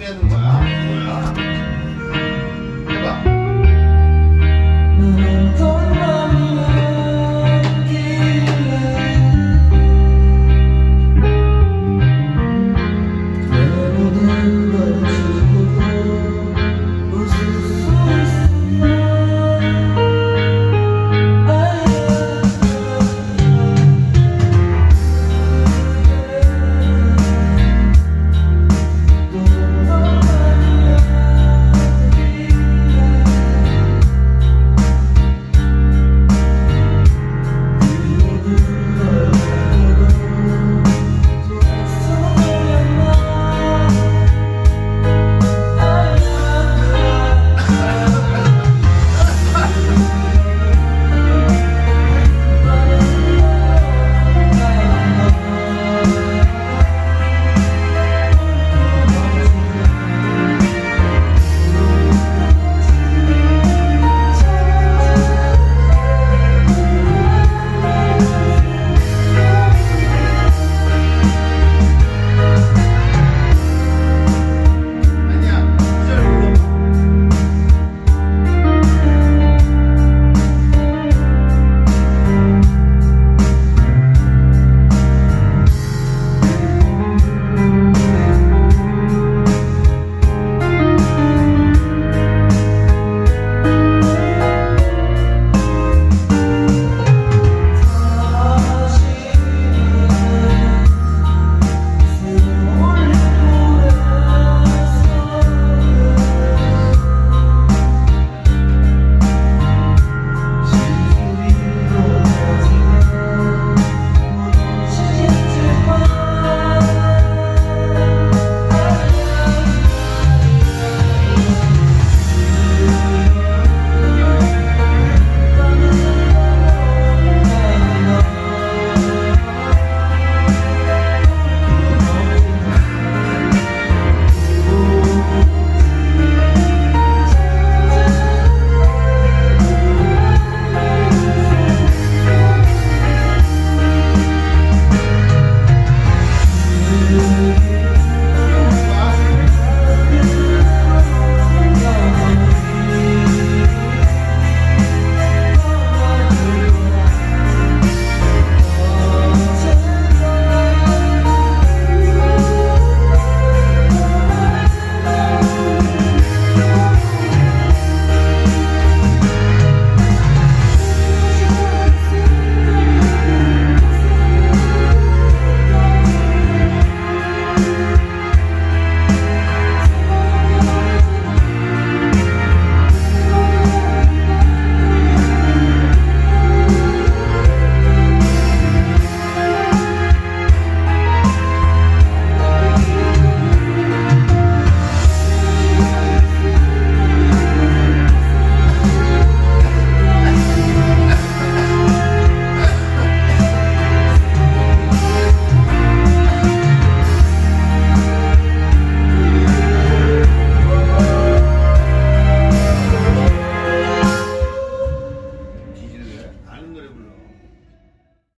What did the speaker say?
하는 거야. 뭐야?